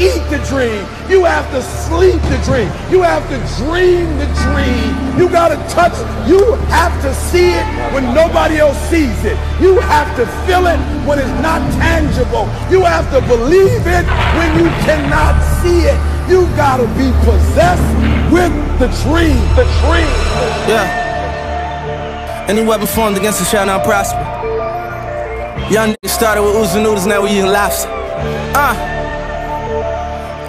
eat the dream. You have to sleep the dream. You have to dream the dream. You got to touch. You have to see it when nobody else sees it. You have to feel it when it's not tangible. You have to believe it when you cannot see it. You got to be possessed with the dream. The dream. Yeah. Any weapon formed against us shall not prosper. Young niggas started with oozing noodles, now we eating lobster. Uh.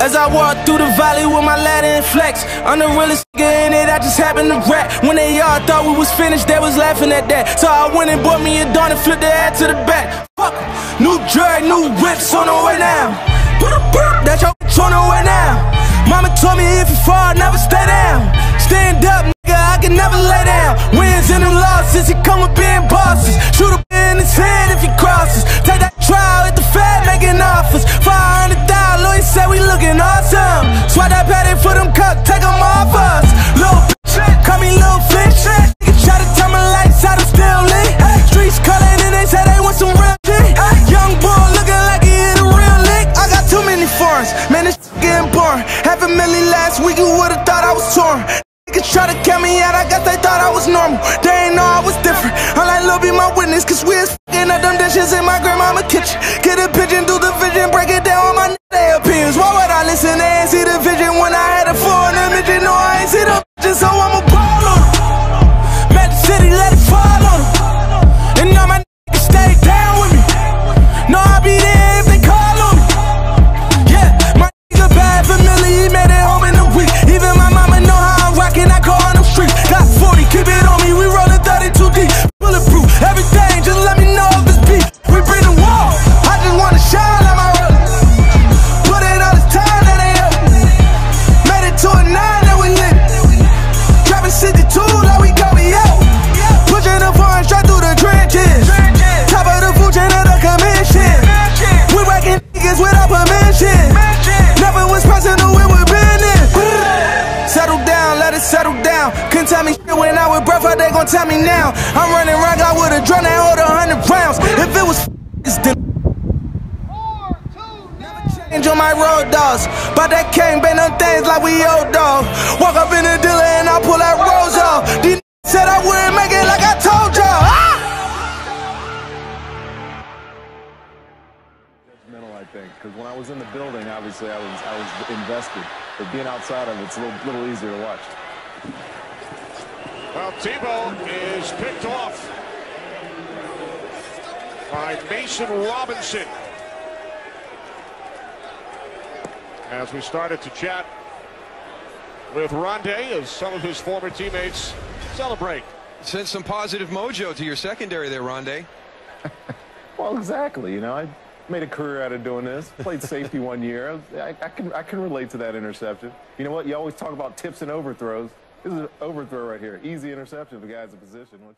As I walk through the valley with my ladder and flex, I'm the realest nigga in it, I just happened to rap. When they all thought we was finished, they was laughing at that. So I went and bought me a dawn and flipped the head to the back. Fuck, new drag, new whips on the way now. That's your bitch on the way now. Mama told me if you fall, never stay for them cups, take them off us. Little bitch, call me little fish. Nigga try to turn my lights out, I'm still lit. Streets calling and they say they want some real shit. Young boy looking like he hit a real lick. I got too many foreigns, man, this getting boring. Half a million last week, you would've thought I was torn. Niggas try to count me out, I guess they thought I was normal. They ain't know I was different. I like Lil be my witness, cause we is f***ing up them dishes in my grandmama kitchen. Get a pigeon, do the vision, break it down on my opinions. Why so niggas without permission. Never was personal, it was business. Settle down, let it settle down. Couldn't tell me shit when I was breath, they gon' tell me now? I'm running around, I would've drawn that hold a hundred rounds. If it was f***ing, then on my road dogs. But that can't been them things like we old dog. Walk up in the dealer and I think, because when I was in the building, obviously I was I was invested, but being outside of it, it's a little, little easier to watch. Well, Tebow is picked off by Mason Robinson. As we started to chat with Rondé as some of his former teammates celebrate. Send some positive mojo to your secondary there, Rondé. Well, exactly. You know, I made a career out of doing this. Played safety one year. I, I can I can relate to that interception. You know what? You always talk about tips and overthrows. This is an overthrow right here. Easy interception the guy's in position, which.